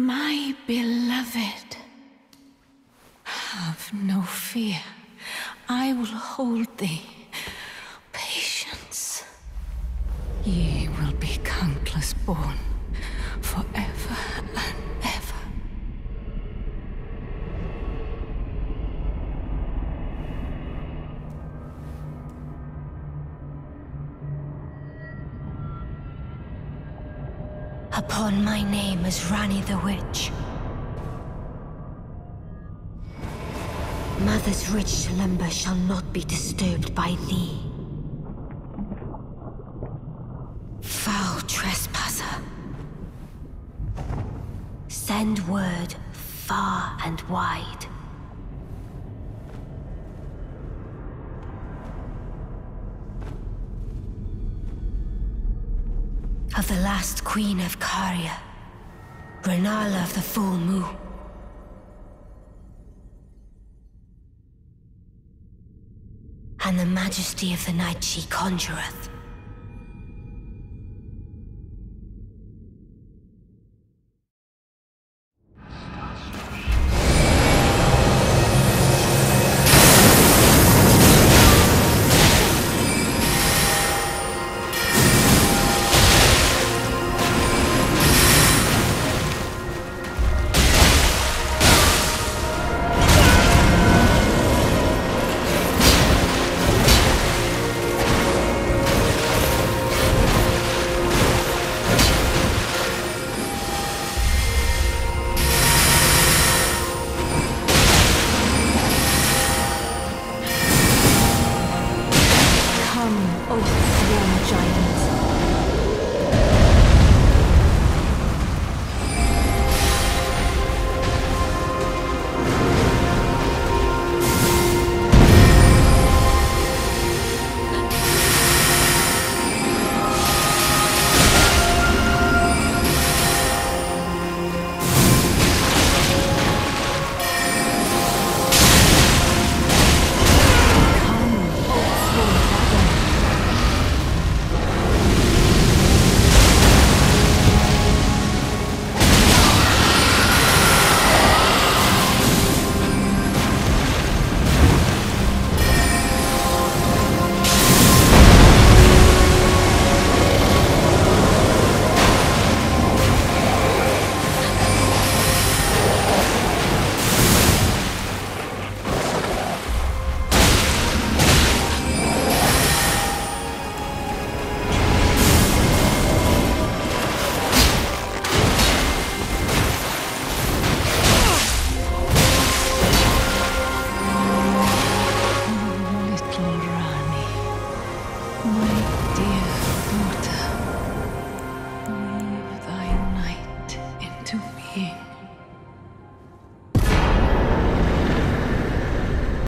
My beloved, have no fear. I will hold thee. Patience. Ye will be countless born, Upon my name as Ranni the Witch. Mother's rich slumber shall not be disturbed by thee. Foul trespasser. Send word far and wide. Of the last queen of Caria, Rennala of the Full Moon. And the majesty of the night she conjureth.